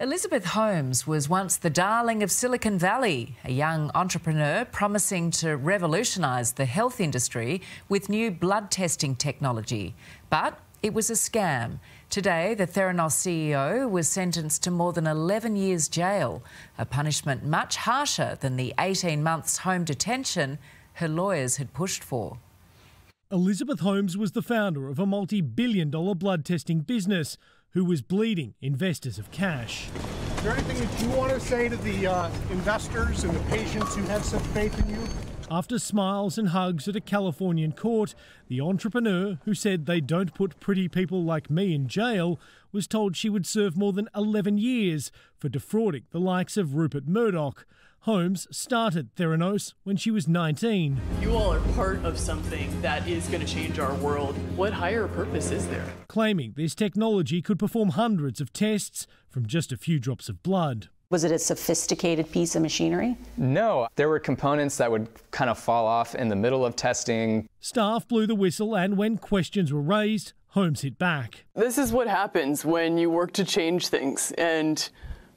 Elizabeth Holmes was once the darling of Silicon Valley, a young entrepreneur promising to revolutionise the health industry with new blood testing technology. But it was a scam. Today, the Theranos CEO was sentenced to more than 11 years jail, a punishment much harsher than the 18 months home detention her lawyers had pushed for. Elizabeth Holmes was the founder of a multi billion dollar blood testing business who was bleeding investors of cash. Is there anything that you want to say to the uh, investors and the patients who have such faith in you? After smiles and hugs at a Californian court, the entrepreneur, who said they don't put pretty people like me in jail, was told she would serve more than 11 years for defrauding the likes of Rupert Murdoch. Holmes started Theranos when she was 19. You all are part of something that is going to change our world. What higher purpose is there? Claiming this technology could perform hundreds of tests from just a few drops of blood. Was it a sophisticated piece of machinery? No, there were components that would kind of fall off in the middle of testing. Staff blew the whistle, and when questions were raised, Holmes hit back. This is what happens when you work to change things. And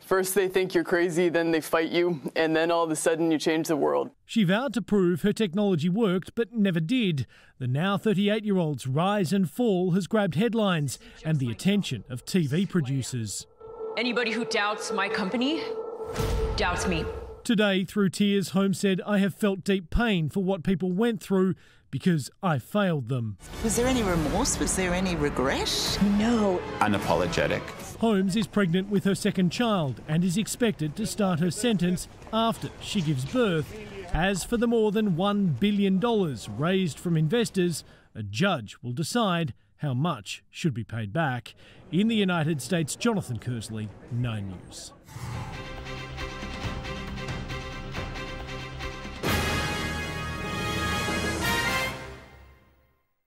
First, they think you're crazy, then they fight you, and then all of a sudden you change the world. She vowed to prove her technology worked, but never did. The now 38 year old's rise and fall has grabbed headlines and the attention of TV producers. Anybody who doubts my company doubts me. Today, through tears, Holmes said, I have felt deep pain for what people went through because I failed them. Was there any remorse? Was there any regret? No. Unapologetic. Holmes is pregnant with her second child and is expected to start her sentence after she gives birth. As for the more than $1 billion raised from investors, a judge will decide how much should be paid back. In the United States, Jonathan Kearsley, 9 News.